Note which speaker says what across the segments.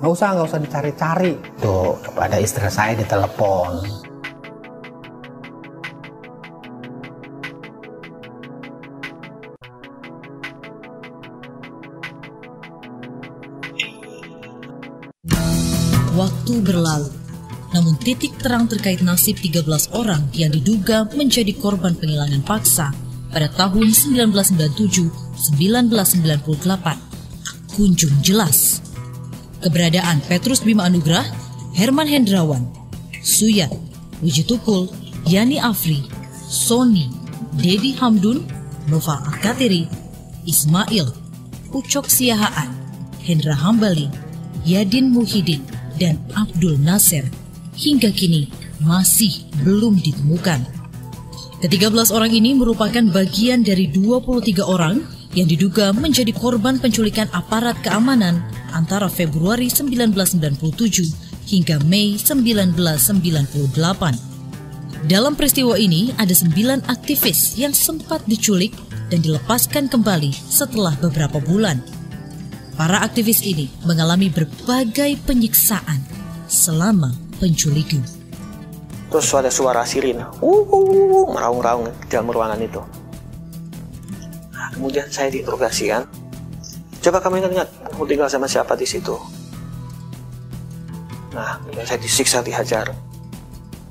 Speaker 1: nggak usah nggak usah dicari-cari. Tuh kepada istri saya ditelepon
Speaker 2: Waktu berlalu, namun titik terang terkait nasib 13 orang yang diduga menjadi korban penghilangan paksa pada tahun 1997-1998 kunjung jelas. Keberadaan Petrus Bima Anugrah, Herman Hendrawan, Suyat, Wiji Tukul, Yani Afri, Sony, Dedi Hamdun, Nova Akatiri, Ismail, Ucok Siahaan, Hendra Hambali, Yadin Muhyiddin, dan Abdul Nasir hingga kini masih belum ditemukan. Ketiga belas orang ini merupakan bagian dari 23 orang yang diduga menjadi korban penculikan aparat keamanan antara Februari 1997 hingga Mei 1998. Dalam peristiwa ini ada sembilan aktivis yang sempat diculik dan dilepaskan kembali setelah beberapa bulan. Para aktivis ini mengalami berbagai penyiksaan selama penculikan.
Speaker 3: Terus ada suara sirine, uh, meraung-raung di dalam ruangan itu. Kemudian saya diinterogasi kan. Coba kamu ingat-ingat, kamu tinggal sama siapa di situ? Nah, kemudian saya disiksa, dihajar.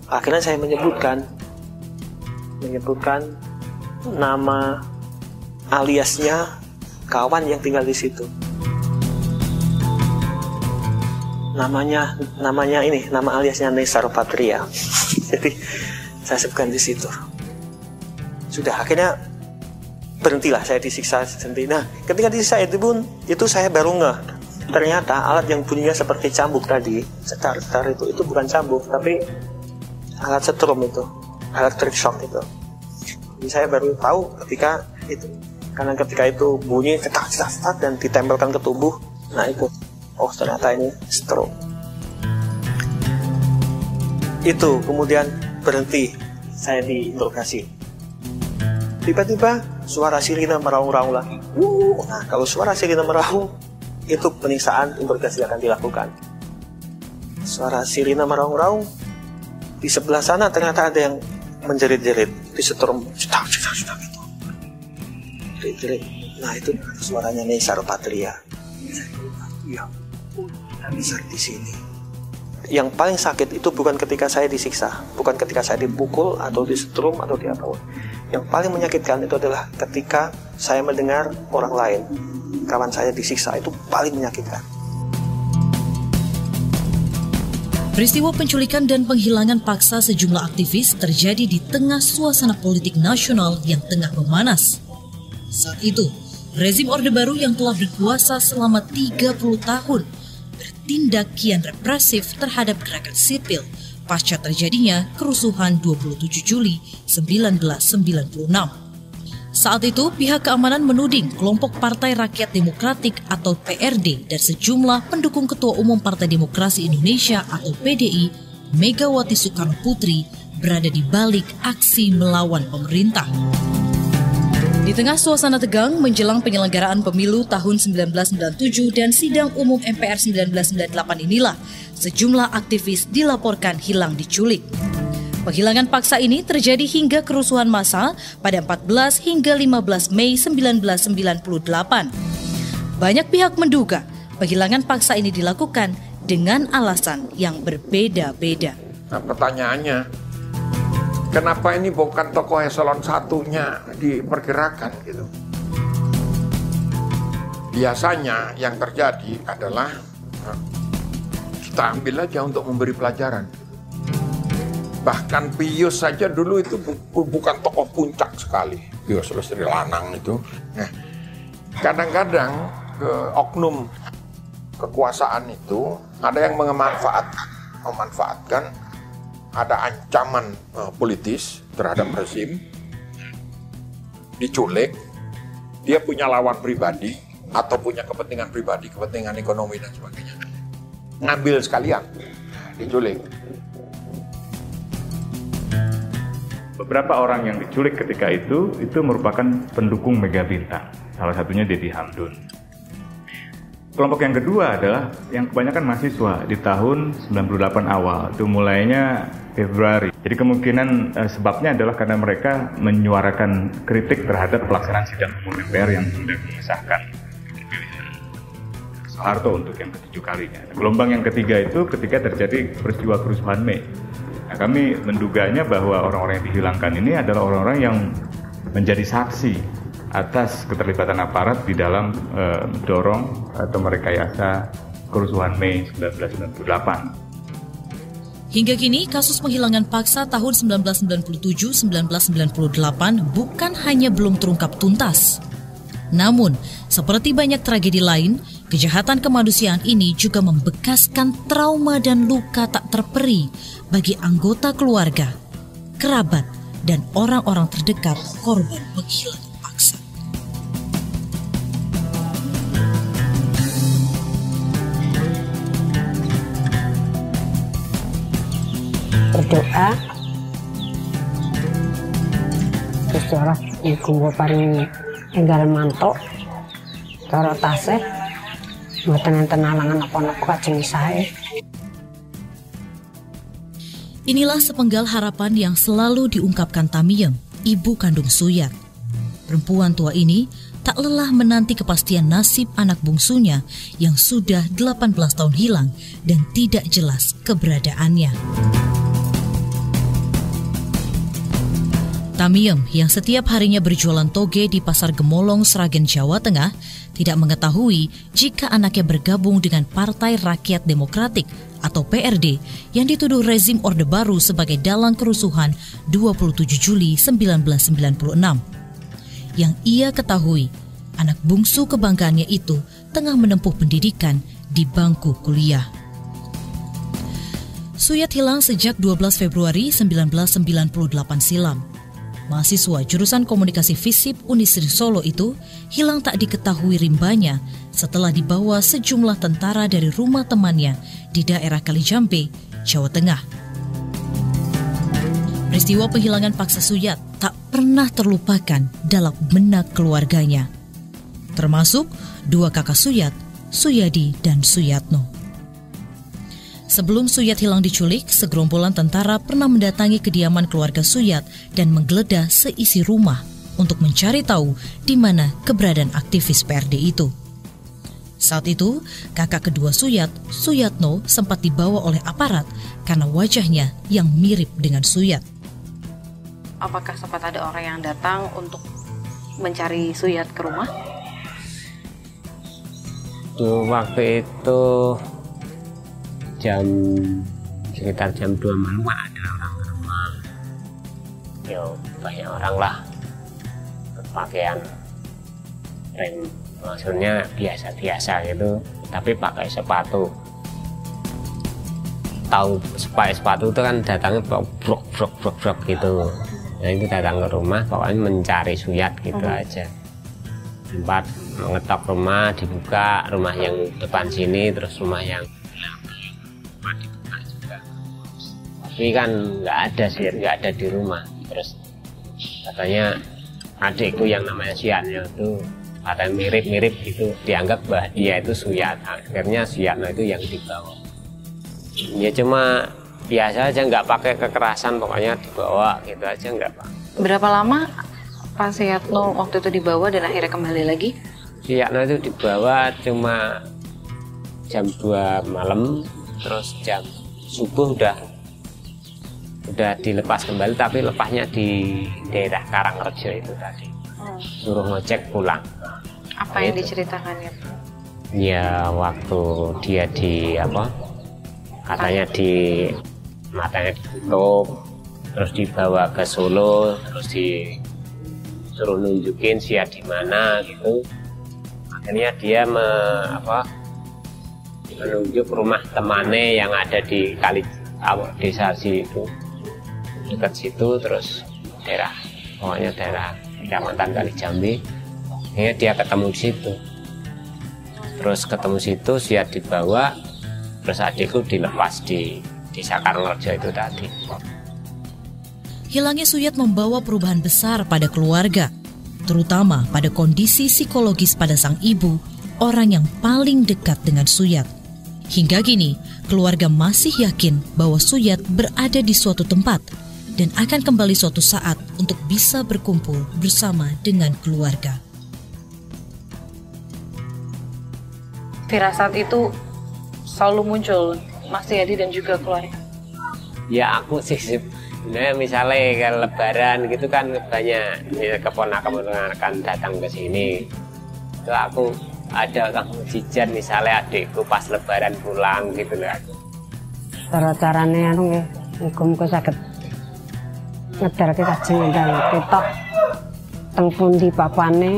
Speaker 3: Akhirnya saya menyebutkan, menyebutkan nama aliasnya kawan yang tinggal di situ. namanya namanya ini nama aliasnya Nesar Patria jadi saya sebutkan di situ sudah akhirnya berhentilah saya disiksa sendiri nah ketika disiksa itu pun itu saya baru ngeh. Ternyata alat yang bunyinya seperti cambuk tadi setar-setar itu itu bukan cambuk tapi alat setrum itu electric shock itu. Jadi saya baru tahu ketika itu karena ketika itu bunyi cetak cetak cetak dan ditempelkan ke tubuh nah itu. Oh ternyata ini stroke. Itu kemudian berhenti saya diinterogasi tiba-tiba suara sirine meraung-raung lagi. Uh, nah kalau suara sirine meraung itu penyiksaan interogasi akan dilakukan. Suara sirine meraung-raung di sebelah sana ternyata ada yang menjerit-jerit. Di setrum cetak cetak cetak gitu. Jerit-jerit. Nah itu suaranya Nesar Patria ya di sini. Yang paling sakit itu bukan ketika saya disiksa, bukan ketika saya dipukul atau disetrum atau di apa. Yang paling menyakitkan itu adalah ketika saya mendengar orang lain, kawan saya disiksa itu paling menyakitkan.
Speaker 2: Peristiwa penculikan dan penghilangan paksa sejumlah aktivis terjadi di tengah suasana politik nasional yang tengah memanas. Saat itu, rezim Orde Baru yang telah berkuasa selama 30 tahun bertindak kian represif terhadap gerakan sipil pasca terjadinya kerusuhan 27 Juli 1996. Saat itu, pihak keamanan menuding kelompok Partai Rakyat Demokratik atau PRD dan sejumlah pendukung Ketua Umum Partai Demokrasi Indonesia atau PDI, Megawati Soekarno Putri, berada di balik aksi melawan pemerintah. Di tengah suasana tegang menjelang penyelenggaraan pemilu tahun 1997 dan sidang umum MPR 1998 inilah, sejumlah aktivis dilaporkan hilang diculik. Penghilangan paksa ini terjadi hingga kerusuhan massa pada 14 hingga 15 Mei 1998. Banyak pihak menduga penghilangan paksa ini dilakukan dengan alasan yang berbeda-beda.
Speaker 4: Nah pertanyaannya, kenapa ini bukan tokoh eselon satunya diperkirakan gitu? Biasanya yang terjadi adalah eh, kita ambil aja untuk memberi pelajaran. Bahkan Pius saja dulu itu bu bukan tokoh puncak sekali. Pius Lestari Lanang itu. Nah, kadang-kadang ke oknum kekuasaan itu ada yang memanfaatkan, memanfaatkan ada ancaman uh, politis terhadap rezim, diculik, dia punya lawan pribadi atau punya kepentingan pribadi, kepentingan ekonomi dan sebagainya. Ngambil sekalian, diculik.
Speaker 5: Beberapa orang yang diculik ketika itu itu merupakan pendukung Mega Bintang. Salah satunya Dedi Hamdun. Kelompok yang kedua adalah yang kebanyakan mahasiswa di tahun 98 awal. Itu mulainya Februari. Jadi kemungkinan eh, sebabnya adalah karena mereka menyuarakan kritik terhadap pelaksanaan sidang umum MPR yang sudah mengesahkan Soeharto untuk yang ketujuh kalinya. Gelombang yang ketiga itu ketika terjadi peristiwa kerusuhan Mei. Nah, kami menduganya bahwa orang-orang yang dihilangkan ini adalah orang-orang yang menjadi saksi atas keterlibatan aparat di dalam uh, dorong atau merekayasa kerusuhan Mei 1998.
Speaker 2: Hingga kini, kasus penghilangan paksa tahun 1997-1998 bukan hanya belum terungkap tuntas. Namun, seperti banyak tragedi lain, kejahatan kemanusiaan ini juga membekaskan trauma dan luka tak terperi bagi anggota keluarga, kerabat, dan orang-orang terdekat korban penghilangan.
Speaker 6: Berdoa terus cara ibu paling tinggal mantok cara tasih mboten enten alangan apa-apa kajeng sae
Speaker 2: Inilah sepenggal harapan yang selalu diungkapkan Tamiem, ibu kandung Suyat. Perempuan tua ini tak lelah menanti kepastian nasib anak bungsunya yang sudah 18 tahun hilang dan tidak jelas keberadaannya. Tamiem yang setiap harinya berjualan toge di Pasar Gemolong, Sragen, Jawa Tengah, tidak mengetahui jika anaknya bergabung dengan Partai Rakyat Demokratik atau PRD yang dituduh rezim Orde Baru sebagai dalang kerusuhan 27 Juli 1996. Yang ia ketahui, anak bungsu kebanggaannya itu tengah menempuh pendidikan di bangku kuliah. Suyat hilang sejak 12 Februari 1998 silam. Mahasiswa jurusan komunikasi FISIP Unisri Solo itu hilang tak diketahui rimbanya setelah dibawa sejumlah tentara dari rumah temannya di daerah Kalijambe, Jawa Tengah. Peristiwa penghilangan paksa Suyat tak pernah terlupakan dalam benak keluarganya. Termasuk dua kakak Suyat, Suyadi dan Suyatno. Sebelum Suyat hilang diculik, segerombolan tentara pernah mendatangi kediaman keluarga Suyat dan menggeledah seisi rumah untuk mencari tahu di mana keberadaan aktivis PRD itu. Saat itu, kakak kedua Suyat, Suyatno, sempat dibawa oleh aparat karena wajahnya yang mirip dengan Suyat.
Speaker 7: Apakah sempat ada orang yang datang untuk mencari Suyat ke rumah?
Speaker 8: Tuh, waktu itu jam sekitar jam 2 malam ada orang ke rumah ya banyak orang lah. Berpakaian rem maksudnya biasa-biasa gitu tapi pakai sepatu. Tahu sepatu sepatu itu kan datangnya brok brok brok brok gitu. Nah itu datang ke rumah pokoknya mencari suyat gitu uh aja. Tempat mengetok rumah dibuka rumah yang depan sini terus rumah yang tapi kan nggak ada sih nggak ada di rumah. Terus katanya adikku yang namanya Siatnya itu katanya mirip-mirip gitu dianggap bahwa dia itu Suyat akhirnya Suyatno itu yang dibawa. Ya cuma biasa aja nggak pakai kekerasan pokoknya dibawa gitu aja nggak pak
Speaker 7: berapa lama Pak Suyatno waktu itu dibawa dan akhirnya kembali lagi?
Speaker 8: Suyatno itu dibawa cuma jam 2 malam terus jam subuh udah udah dilepas kembali tapi lepasnya di daerah Karangrejo itu tadi. Hmm. suruh ngecek pulang.
Speaker 7: Apa yang itu. diceritakan ya
Speaker 8: ya waktu dia di apa katanya di matanya ditutup terus dibawa ke Solo terus di suruh nunjukin sia di mana gitu. Akhirnya dia me, apa menunjuk rumah temannya yang ada di kali desa itu dekat situ terus daerah pokoknya daerah kecamatan Kali Jambi akhirnya dia ketemu di situ. Terus ketemu situ siap dibawa terus adikku dilepas di desa Karangrejo itu tadi.
Speaker 2: Hilangnya Suyat membawa perubahan besar pada keluarga, terutama pada kondisi psikologis pada sang ibu, orang yang paling dekat dengan Suyat. Hingga kini, keluarga masih yakin bahwa Suyat berada di suatu tempat dan akan kembali suatu saat untuk bisa berkumpul bersama dengan keluarga.
Speaker 7: Firasat itu selalu muncul Mas Yadi dan juga keluarga.
Speaker 8: Ya aku sih sebenarnya misalnya kalau lebaran gitu kan banyak ya, keponakan-keponakan datang ke sini. Itu aku ada kang jijan misalnya adikku pas lebaran pulang gitu lah.
Speaker 6: Cara carane anu nggih, muga-muga saged ngedarke kajeng ndang kita teng pundi papane.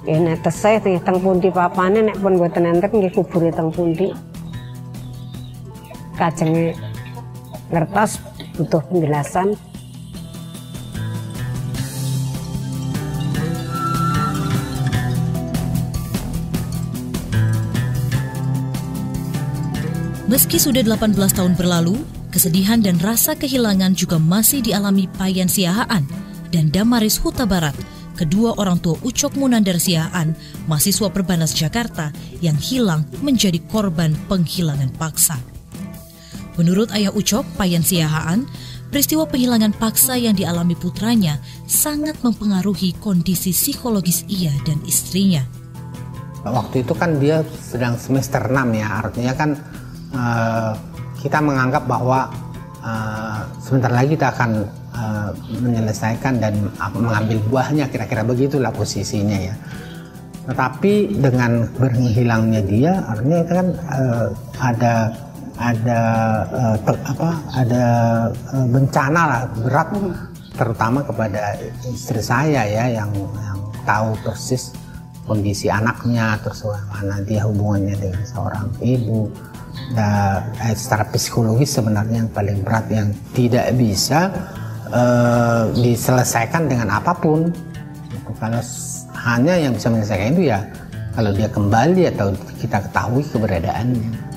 Speaker 6: Nggih nek tesih teng pundi papane nek pun mboten enten nggih kubure teng pundi. Kajenge ngertos butuh penjelasan.
Speaker 2: Meski sudah 18 tahun berlalu, kesedihan dan rasa kehilangan juga masih dialami Payan Siahaan dan Damaris Huta Barat, kedua orang tua Ucok Munandar Siahaan, mahasiswa Perbanas Jakarta yang hilang menjadi korban penghilangan paksa. Menurut ayah Ucok, Payan Siahaan, peristiwa penghilangan paksa yang dialami putranya sangat mempengaruhi kondisi psikologis ia dan istrinya.
Speaker 1: Waktu itu kan dia sedang semester 6 ya, artinya kan uh, kita menganggap bahwa uh, sebentar lagi kita akan uh, menyelesaikan dan mengambil buahnya, kira-kira begitulah posisinya ya. Tetapi dengan berhilangnya dia, artinya itu kan uh, ada ada uh, ter, apa ada uh, bencana lah berat terutama kepada istri saya ya yang yang tahu persis kondisi anaknya terus mana dia hubungannya dengan seorang ibu dan eh, secara psikologis sebenarnya yang paling berat yang tidak bisa uh, diselesaikan dengan apa pun kalau hanya yang bisa menyelesaikan itu ya kalau dia kembali atau kita ketahui keberadaannya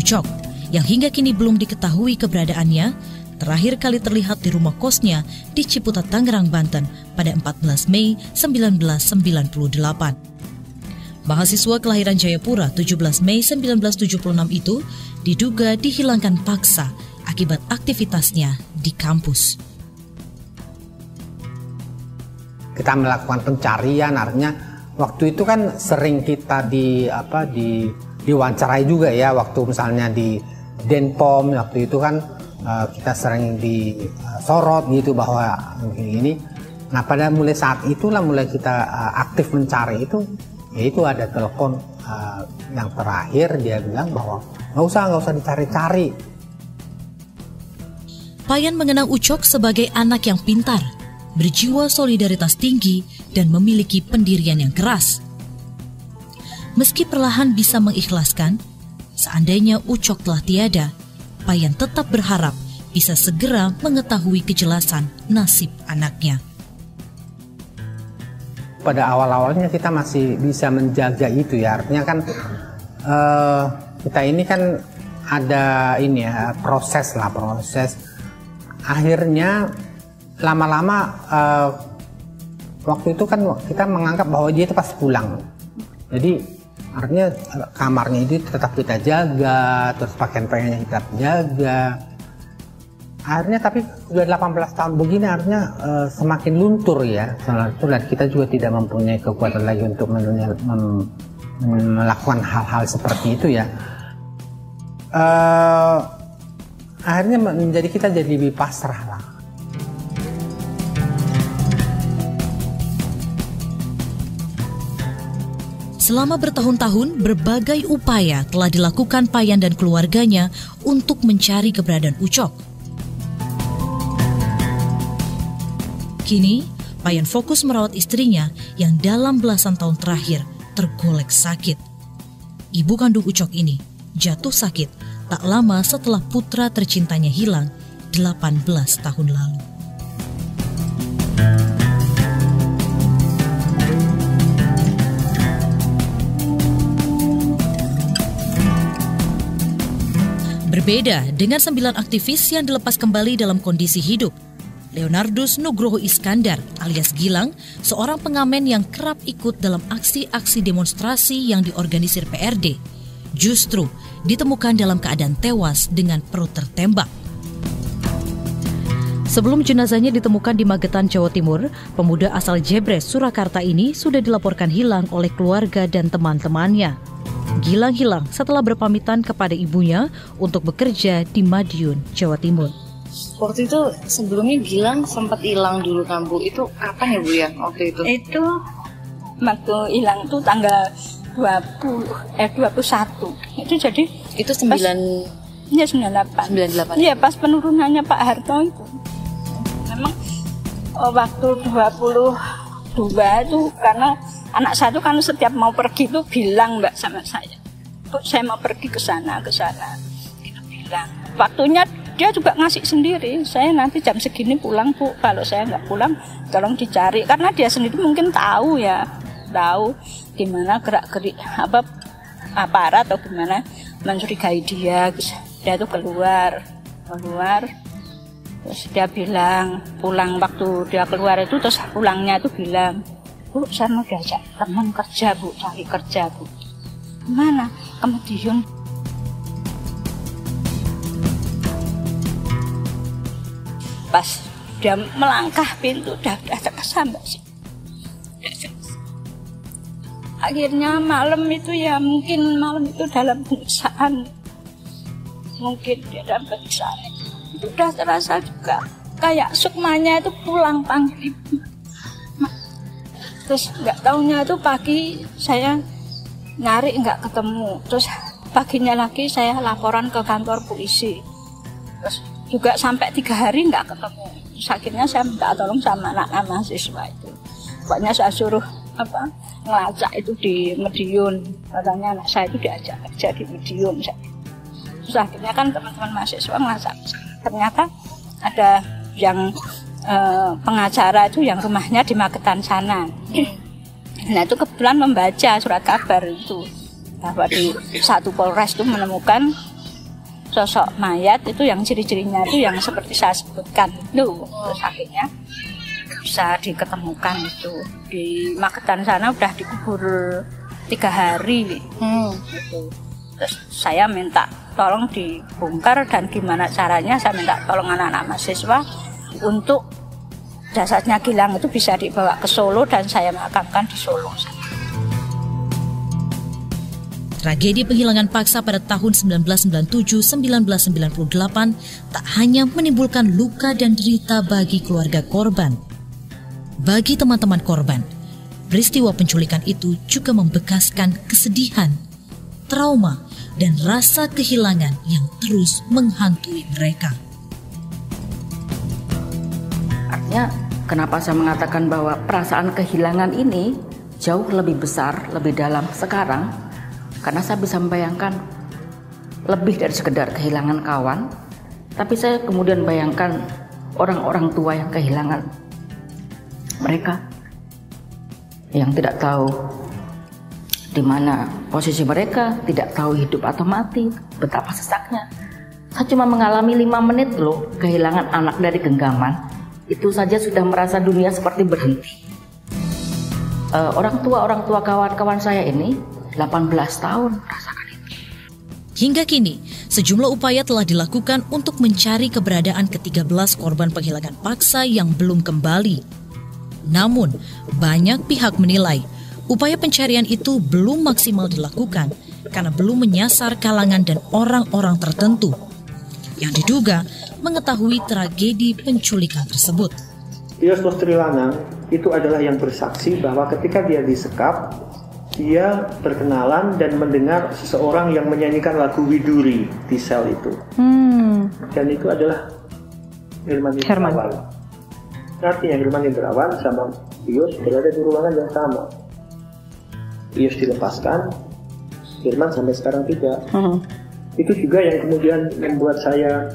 Speaker 2: Ucok, yang hingga kini belum diketahui keberadaannya, terakhir kali terlihat di rumah kosnya di Ciputat, Tangerang, Banten pada 14 Mei 1998. Mahasiswa kelahiran Jayapura 17 Mei 1976 itu diduga dihilangkan paksa akibat aktivitasnya di kampus.
Speaker 1: Kita melakukan pencarian artinya waktu itu kan sering kita di apa di diwawancarai juga ya waktu misalnya di Denpom waktu itu kan uh, kita sering disorot uh, gitu bahwa ini. Nah pada mulai saat itulah mulai kita uh, aktif mencari itu, yaitu ada telepon uh, yang terakhir dia bilang bahwa nggak usah nggak usah dicari-cari.
Speaker 2: Payan mengenang Ucok sebagai anak yang pintar, berjiwa solidaritas tinggi, dan memiliki pendirian yang keras. Meski perlahan bisa mengikhlaskan, seandainya Ucok telah tiada, Payan tetap berharap bisa segera mengetahui kejelasan nasib anaknya.
Speaker 1: Pada awal-awalnya kita masih bisa menjaga itu ya, artinya kan uh, kita ini kan ada ini ya proses lah proses. Akhirnya lama-lama uh, waktu itu kan kita menganggap bahwa dia itu pasti pulang. Jadi artinya kamarnya itu tetap kita jaga, terus pakaian pakaiannya kita jaga. Akhirnya tapi sudah 18 tahun begini artinya uh, semakin luntur ya, luntur dan kita juga tidak mempunyai kekuatan lagi untuk melakukan hal-hal seperti itu ya. Uh, akhirnya menjadi kita jadi lebih pasrah lah.
Speaker 2: Selama bertahun-tahun, berbagai upaya telah dilakukan Payan dan keluarganya untuk mencari keberadaan Ucok. Kini, Payan fokus merawat istrinya yang dalam belasan tahun terakhir tergolek sakit. Ibu kandung Ucok ini jatuh sakit tak lama setelah putra tercintanya hilang 18 tahun lalu. Berbeda dengan sembilan aktivis yang dilepas kembali dalam kondisi hidup. Leonardus Nugroho Iskandar alias Gilang, seorang pengamen yang kerap ikut dalam aksi-aksi demonstrasi yang diorganisir PRD, justru ditemukan dalam keadaan tewas dengan perut tertembak. Sebelum jenazahnya ditemukan di Magetan, Jawa Timur, pemuda asal Jebres, Surakarta ini sudah dilaporkan hilang oleh keluarga dan teman-temannya. Gilang hilang setelah berpamitan kepada ibunya untuk bekerja di Madiun, Jawa Timur.
Speaker 7: Waktu itu sebelumnya Gilang sempat hilang dulu kan Bu. Itu kapan ya Bu ya waktu itu?
Speaker 9: Itu waktu hilang tuh tanggal 20 eh 21. Itu jadi
Speaker 7: Itu 9
Speaker 9: ya 98.
Speaker 7: 98.
Speaker 9: Iya pas penurunannya Pak Harto itu. Memang oh, waktu 22 itu karena anak saya itu kan setiap mau pergi itu bilang Mbak sama saya. Bu, saya mau pergi ke sana, ke sana. Gitu bilang. Waktunya dia juga ngasih sendiri. Saya nanti jam segini pulang Bu. Kalau saya nggak pulang, tolong dicari. Karena dia sendiri mungkin tahu ya, tahu gimana gerak-gerik apa aparat atau gimana mencurigai dia. Dia tuh keluar, keluar. Terus dia bilang pulang waktu dia keluar itu terus pulangnya itu bilang, Bu, saya mau diajak teman kerja Bu, cari kerja Bu. Mana? Kemudian pas dia melangkah pintu udah udah kesambat sih. Akhirnya malam itu ya mungkin malam itu dalam penyiksaan mungkin dia dalam penyiksaan itu. Udah terasa juga kayak sukmanya itu pulang ibu. Terus nggak taunya itu pagi saya nyari nggak ketemu. Terus paginya lagi saya laporan ke kantor polisi. Terus juga sampai tiga hari nggak ketemu. Terus akhirnya saya minta tolong sama anak-anak mahasiswa itu. Pokoknya saya suruh apa ngelacak itu di Medion katanya anak saya itu diajak kerja di Medion terus akhirnya kan teman-teman mahasiswa ngelacak. Ternyata ada yang eh, pengacara itu yang rumahnya di Magetan sana. Nah itu kebetulan membaca surat kabar itu. Bahwa di satu Polres itu menemukan sosok mayat itu yang ciri-cirinya itu yang seperti saya sebutkan itu terus akhirnya bisa diketemukan itu di Magetan sana udah dikubur tiga hari
Speaker 7: Hmm.
Speaker 9: gitu. terus saya minta tolong dibongkar dan gimana caranya saya minta tolong anak-anak mahasiswa untuk jasadnya Gilang itu bisa dibawa ke Solo dan saya makamkan di Solo.
Speaker 2: Tragedi penghilangan paksa pada tahun 1997-1998 tak hanya menimbulkan luka dan derita bagi keluarga korban. Bagi teman-teman korban, peristiwa penculikan itu juga membekaskan kesedihan, trauma, dan rasa kehilangan yang terus menghantui mereka.
Speaker 10: Artinya kenapa saya mengatakan bahwa perasaan kehilangan ini jauh lebih besar, lebih dalam sekarang karena saya bisa membayangkan lebih dari sekedar kehilangan kawan, tapi saya kemudian bayangkan orang-orang tua yang kehilangan mereka yang tidak tahu di mana posisi mereka, tidak tahu hidup atau mati, betapa sesaknya. Saya cuma mengalami lima menit loh kehilangan anak dari genggaman. Itu saja sudah merasa dunia seperti berhenti. Eh, orang tua orang tua kawan-kawan saya ini 18 tahun rasakan itu.
Speaker 2: Hingga kini, sejumlah upaya telah dilakukan untuk mencari keberadaan ke-13 korban penghilangan paksa yang belum kembali. Namun, banyak pihak menilai upaya pencarian itu belum maksimal dilakukan karena belum menyasar kalangan dan orang-orang tertentu yang diduga mengetahui tragedi penculikan tersebut.
Speaker 3: Yos Trilanang itu adalah yang bersaksi bahwa ketika dia disekap, dia berkenalan dan mendengar seseorang yang menyanyikan lagu Widuri di sel itu.
Speaker 11: Hmm.
Speaker 3: Dan itu adalah Herman. Indrawan. Artinya Herman Indrawan sama Yos berada di ruangan yang sama. Yos dilepaskan, Herman sampai sekarang tidak.
Speaker 11: Hmm.
Speaker 3: Itu juga yang kemudian membuat saya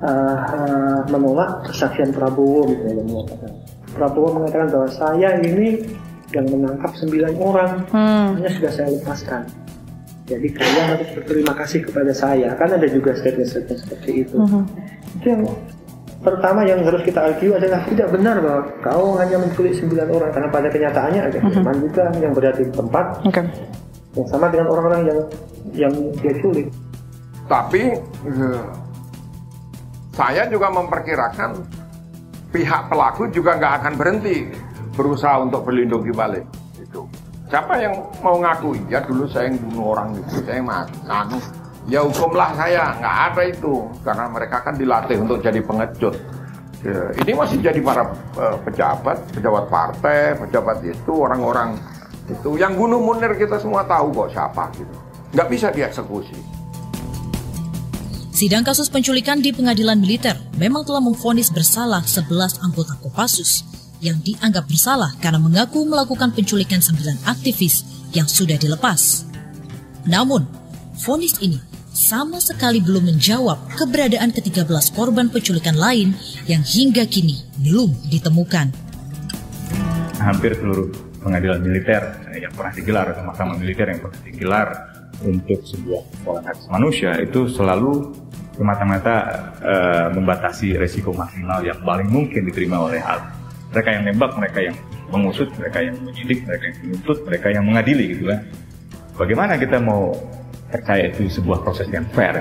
Speaker 3: uh, uh, menolak kesaksian Prabowo misalnya mengatakan. Prabowo mengatakan bahwa saya ini yang menangkap sembilan orang
Speaker 11: Hmm.
Speaker 3: hanya sudah saya lepaskan. Jadi kalian harus berterima kasih kepada saya. Kan ada juga statement-statement seperti itu.
Speaker 11: Mhm.
Speaker 3: Itu yang pertama yang harus kita argue adalah tidak benar bahwa kau hanya menculik 9 orang karena pada kenyataannya ada
Speaker 11: Mhm.
Speaker 3: teman juga yang berada di tempat
Speaker 11: Oke.
Speaker 3: yang sama dengan orang-orang yang yang dia culik.
Speaker 4: Tapi eh, saya juga memperkirakan pihak pelaku juga nggak akan berhenti berusaha untuk berlindung di balik itu. Siapa yang mau ngaku? Ya dulu saya yang bunuh orang itu, saya mah anu. Ya hukumlah saya, nggak ada itu karena mereka kan dilatih untuk jadi pengecut. Ya, ini masih jadi para eh, pejabat, pejabat partai, pejabat itu orang-orang itu yang bunuh Munir kita semua tahu kok siapa gitu. Nggak bisa dieksekusi.
Speaker 2: Sidang kasus penculikan di pengadilan militer memang telah memvonis bersalah 11 anggota Kopassus yang dianggap bersalah karena mengaku melakukan penculikan 9 aktivis yang sudah dilepas. Namun, vonis ini sama sekali belum menjawab keberadaan ke-13 korban penculikan lain yang hingga kini belum ditemukan.
Speaker 5: hampir seluruh pengadilan militer yang pernah digelar atau mahkamah militer yang pernah digelar untuk sebuah asasi manusia itu selalu semata-mata eh, membatasi resiko maksimal yang paling mungkin diterima oleh hal mereka yang nembak, mereka yang mengusut, mereka yang menyidik, mereka yang menuntut, mereka yang mengadili gitu kan. Bagaimana kita mau percaya itu sebuah proses yang fair?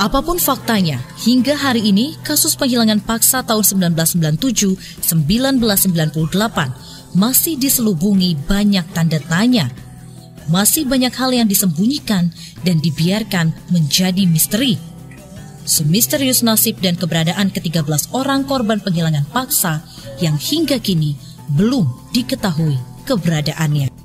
Speaker 5: Apa
Speaker 2: pun faktanya, hingga hari ini kasus penghilangan paksa tahun 1997-1998 masih diselubungi banyak tanda tanya. Masih banyak hal yang disembunyikan dan dibiarkan menjadi misteri. Semisterius nasib dan keberadaan ke-13 orang korban penghilangan paksa yang hingga kini belum diketahui keberadaannya.